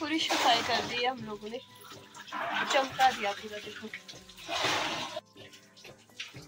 पूरी सफ़ाई कर दी है हम लोगों ने। चमका दिया पूरा, देखो।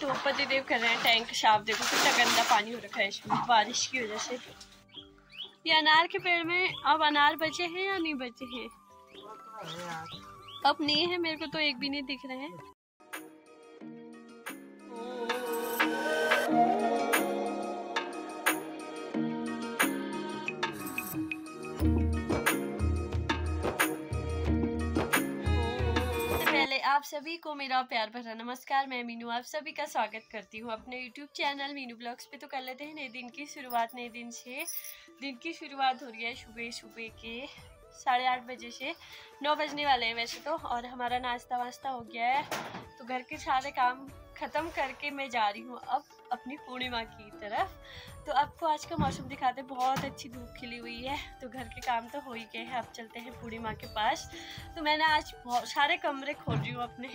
तो पतिदेव कर रहे हैं टैंक साफ़ देखो कितना गंदा पानी हो रखा है इसमें, बारिश की वजह से। ये अनार के पेड़ में अब अनार बचे हैं या नहीं बचे हैं? अब नहीं है, मेरे को तो एक भी नहीं दिख रहे हैं। सभी को मेरा प्यार भरा नमस्कार, मैं मीनू, आप सभी का स्वागत करती हूँ अपने यूट्यूब चैनल मीनू ब्लॉग्स पे। तो कर लेते हैं नए दिन की शुरुआत, नए दिन से, दिन की शुरुआत हो रही है सुबह सुबह के साढ़े आठ बजे से नौ बजने वाले हैं वैसे तो और हमारा नाश्ता वास्ता हो गया है। तो घर के सारे काम ख़त्म करके मैं जा रही हूँ अब। अपनी पूर्णिमा की तरफ़। तो आपको आज का मौसम दिखाते बहुत अच्छी धूप खिली हुई है। तो घर के काम तो हो ही गए हैं, अब चलते हैं पूर्णिमा के पास। तो मैंने आज बहुत, सारे कमरे खोल रही हूँ अपने।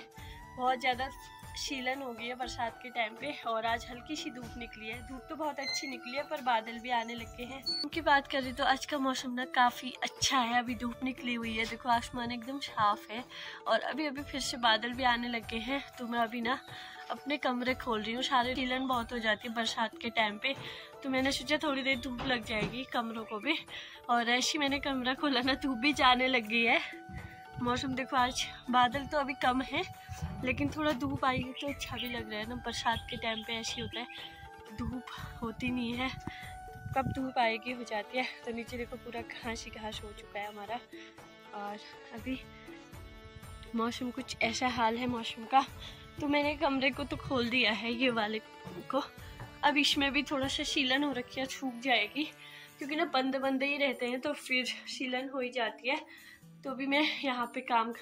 बहुत ज़्यादा शीलन हो गई है बरसात के टाइम पे, और आज हल्की सी धूप निकली है। धूप तो बहुत अच्छी निकली है, पर बादल भी आने लगे हैं। उनकी बात करें तो आज का मौसम ना काफ़ी अच्छा है। अभी धूप निकली हुई है, देखो आसमान एकदम साफ़ है, और अभी अभी फिर से बादल भी आने लगे हैं। तो मैं अभी ना अपने कमरे खोल रही हूँ। सारे शीलन बहुत हो जाती है बरसात के टाइम पे। तो मैंने सोचा थोड़ी देर धूप लग जाएगी कमरों को भी। और ऐसी मैंने कमरा खोला ना, धूप भी जाने लग गई है। मौसम देखो, आज बादल तो अभी कम है, लेकिन थोड़ा धूप आएगी तो अच्छा भी लग रहा है ना। बरसात के टाइम पे ऐसी होता है। धूप होती नहीं है। कब धूप आएगी हो जाती है। तो नीचे देखो, पूरा घास ही घास हो चुका है हमारा। और अभी मौसम कुछ ऐसा हाल है मौसम का। तो मैंने कमरे को तो खोल दिया है, ये वाले को। अब इसमें भी थोड़ा सा शीलन हो रखी है सूख जाएगी। क्योंकि ना बंद बंदे ही रहते हैं तो फिर शीलन हो ही जाती है। तो अभी मैं यहाँ पे काम,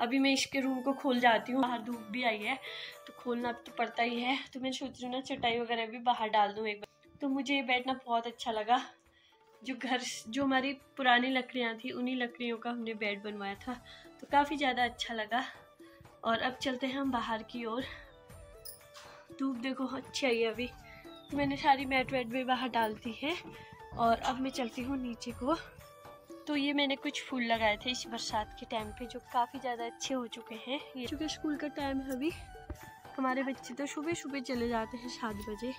अभी मैं इसके रूम को खोल जाती हूँ, बाहर धूप भी आई है तो खोलना तो पड़ता ही है। तो मैं सोच रही हूँ ना, चटाई वगैरह भी बाहर डाल दूँ एक बार। तो मुझे ये बैठना बहुत अच्छा लगा। जो घर, जो हमारी पुरानी लकड़ियाँ थी, उन्हीं लकड़ियों का हमने बेड बनवाया था तो काफ़ी ज़्यादा अच्छा लगा। और अब चलते हैं हम बाहर की ओर। धूप देखो, अच्छी आई है अभी। तो मैंने सारी मैट वैट भी बाहर डाल दी है और अब मैं चलती हूँ नीचे को। तो ये मैंने कुछ फूल लगाए थे इस बरसात के टाइम पे, जो काफ़ी ज़्यादा अच्छे हो चुके हैं। ये चूँकि स्कूल का टाइम है अभी, हमारे बच्चे तो सुबह सुबह चले जाते हैं सात बजे।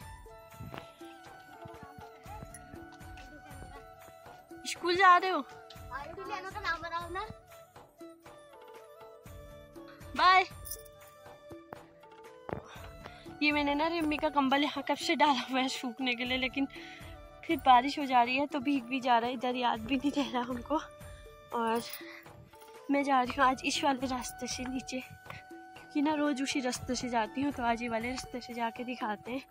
स्कूल जा रहे हो? बाय ये मैंने ना रिम्मी का कंबल यहाँ कब से डाला हुआ है सूखने के लिए, लेकिन फिर बारिश हो जा रही है तो भीग भी जा रहा है, इधर याद भी नहीं रह रहा हमको। और मैं जा रही हूँ आज इस वाले रास्ते से नीचे, क्योंकि ना रोज़ उसी रास्ते से जाती हूँ तो आज ये वाले रास्ते से जाके दिखाते हैं।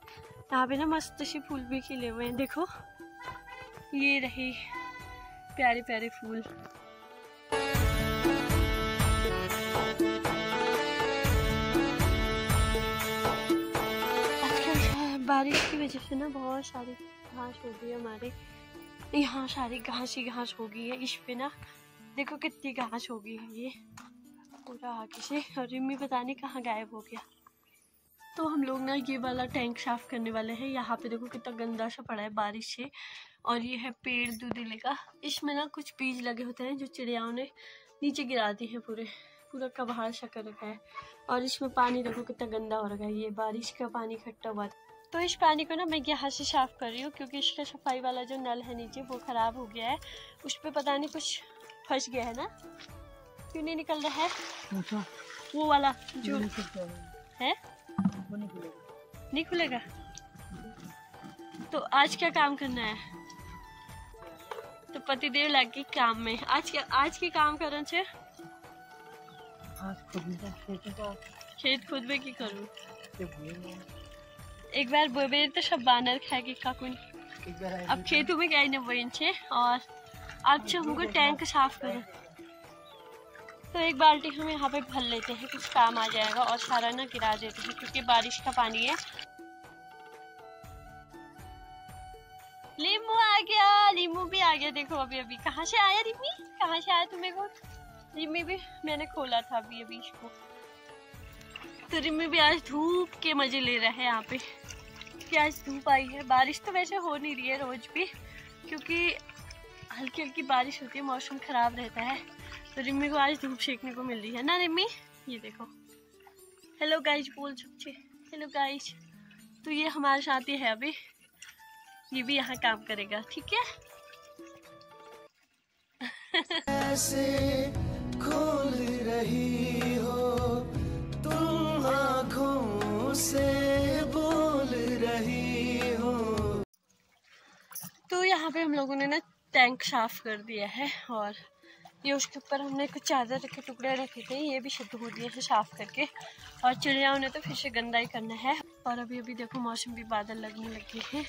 यहाँ पे ना मस्त से फूल भी खिले हुए हैं, देखो। ये रहे प्यारे प्यारे फूल। बारिश की वजह से ना बहुत सारी घास हो गई है हमारे। यहाँ सारी घास ही घास हो गई है, इस पे ना देखो कितनी घास हो गई है ये। पूरा आगे से, और रिम्मी पता नहीं कहाँ गायब हो गया। तो हम लोग ना ये वाला टैंक साफ़ करने वाले हैं। यहाँ पे देखो कितना गंदा सा पड़ा है बारिश से। और ये है पेड़ दूधिले का। इसमें ना कुछ बीज लगे होते हैं जो चिड़ियाओं ने नीचे गिरा दी है पूरे। पूरा कबाड़ सा कर रखा है। और इसमें पानी देखो कितना गंदा हो रखा है। ये बारिश का पानी इकट्ठा हुआ तो इस पानी को ना मैं यहाँ से साफ़ कर रही हूँ क्योंकि इसका सफ़ाई वाला जो नल है नीचे वो ख़राब हो गया है। उस पर पता नहीं कुछ फंस गया है ना? क्यों नहीं निकल रहा है? अच्छा। वो वाला जो है? वो नहीं खुलेगा नहीं खुलेगा? तो आज क्या काम करना है? तो पतिदेव लग गई काम में। आज क्या आज के काम करन छे? आज खुद में खेत खुद में की करूँ? एक बार बोबे तो सब बानर खाएगी काकुन। अब खेतों में गए ना वही छे और आज से हमको टैंक साफ़ करें। तो एक बाल्टी हम यहाँ पे भर लेते हैं, कुछ काम आ जाएगा और सारा ना गिरा देते हैं, क्योंकि बारिश का पानी है। लीमू आ गया लीमू भी आ गया, देखो अभी अभी। कहाँ से आया रिमी? कहाँ से आया तुम्हें को रिमी भी मैंने खोला था अभी अभी इसको। तो रिमी भी आज धूप के मज़े ले रहा है यहाँ पे। कि आज धूप आई है। बारिश तो वैसे हो नहीं रही है रोज भी, क्योंकि हल्की हल्की बारिश होती है, मौसम खराब रहता है। तो रिम्मी को आज धूप सेकने को मिल रही है ना रिम्मी? ये देखो। हेलो गाइस बोल सकते। हेलो गाइज़ तो ये हमारे साथ ही है अभी। ये भी यहाँ काम करेगा, ठीक है? ऐसे खोल रही हो तुम आँखों से। यहाँ पे हम लोगों ने ना टैंक साफ़ कर दिया है और ये उसके ऊपर हमने कुछ चादर के टुकड़े रखे थे, ये भी शुद्ध हो दिए हैं साफ़ करके। और चिड़ियाओं ने तो फिर से गंदा ही करना है। और अभी अभी देखो मौसम भी बादल लगने लगे हैं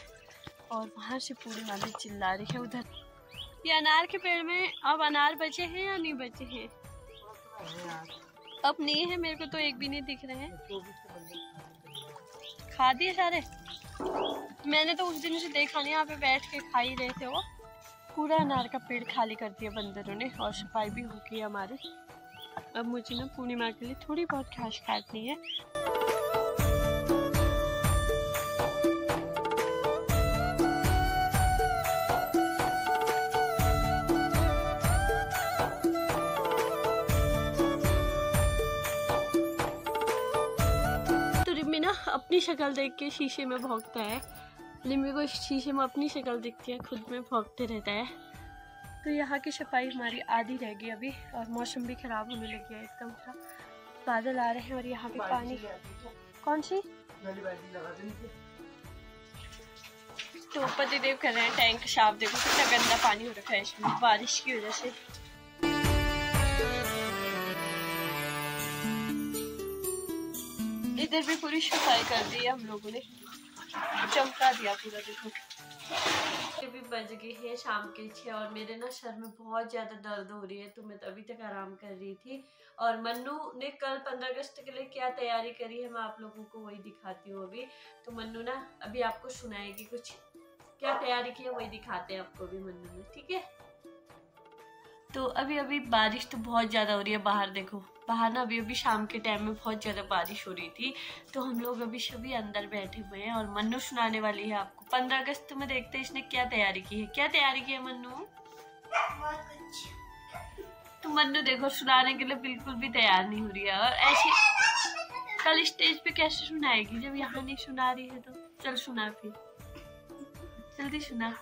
और वहाँ से पूरी माली चिल्ला रही है उधर। ये अनार के पेड़ में अब अनार बचे हैं या नहीं बचे हैं? अब नहीं है, मेरे को तो एक भी नहीं दिख रहे हैं। खा दिए सारे? मैंने तो उस दिन से देखा नहीं, यहाँ पे बैठ के खा ही रहे थे वो। पूरा अनार का पेड़ खाली कर दिया बंदरों ने और सफ़ाई भी हो गई हमारी। अब मुझे ना पूर्णिमा के लिए थोड़ी बहुत घास काटनी है। शक्ल देख के शीशे में भोंकता है। लिम्बी को शीशे में अपनी शक्ल दिखती है खुद में भोंकते रहता है। तो यहाँ की सफ़ाई हमारी आधी रह गई अभी और मौसम भी खराब होने लग गया है एकदम सा बादल आ रहे हैं और यहाँ पे पानी। कौन सी? तो पति देव कर रहे हैं टैंक साफ़ देखो कितना गंदा पानी हो रखा है इसमें बारिश की वजह से। इधर भी पूरी सफ़ाई कर दी है हम लोगों ने। चमका दिया पूरा देखो। भी बज गई है शाम के छः और मेरे ना सर में बहुत ज़्यादा दर्द हो रही है तो मैं तो अभी तक आराम कर रही थी। और मन्नू ने कल पंद्रह अगस्त के लिए क्या तैयारी करी है, मैं आप लोगों को वही दिखाती हूँ अभी। तो मन्नू ना अभी आपको सुनाएगी कुछ। क्या तैयारी की है वही दिखाते हैं आपको भी मन्नू ने, ठीक है? तो अभी अभी बारिश तो बहुत ज़्यादा हो रही है बाहर देखो। बाहर ना अभी अभी शाम के टाइम में बहुत ज़्यादा बारिश हो रही थी। तो हम लोग अभी सभी अंदर बैठे हुए हैं और मन्नू सुनाने वाली है आपको। पंद्रह अगस्त में देखते हैं इसने क्या तैयारी की है। क्या तैयारी की है मन्नू? तो मन्नू देखो सुनाने के लिए बिल्कुल भी तैयार नहीं हो रही है। और ऐसे कल स्टेज पे कैसे सुनाएगी? जब यहाँ नहीं सुना रही है तो। चल सुना फिर। जल्दी सुना।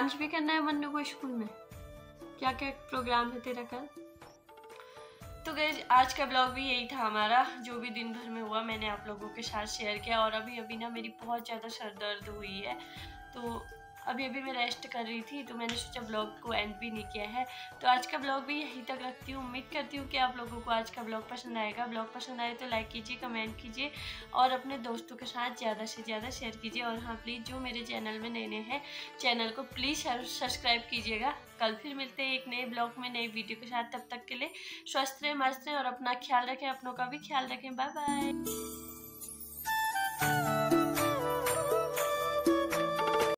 डांस भी करना है मन्नू को स्कूल में? क्या क्या प्रोग्राम है तेरा कल? तो गए आज का ब्लॉग भी यही था हमारा, जो भी दिन भर में हुआ मैंने आप लोगों के साथ शेयर किया और अभी अभी ना मेरी बहुत ज़्यादा सर दर्द हुई है। तो अभी अभी मैं रेस्ट कर रही थी तो मैंने सोचा ब्लॉग को एंड भी नहीं किया है। तो आज का ब्लॉग भी यहीं तक रखती हूँ। उम्मीद करती हूँ कि आप लोगों को आज का ब्लॉग पसंद आएगा। ब्लॉग पसंद आए तो लाइक कीजिए कमेंट कीजिए और अपने दोस्तों के साथ ज़्यादा से ज़्यादा शेयर कीजिए। और हाँ प्लीज़ जो मेरे चैनल में नए नए हैं चैनल को प्लीज़ सब्सक्राइब कीजिएगा। कल फिर मिलते हैं एक नए ब्लॉग में नई वीडियो के साथ। तब तक के लिए स्वस्थ रहें, मस्त रहें और अपना ख्याल रखें, अपनों का भी ख्याल रखें। Bye bye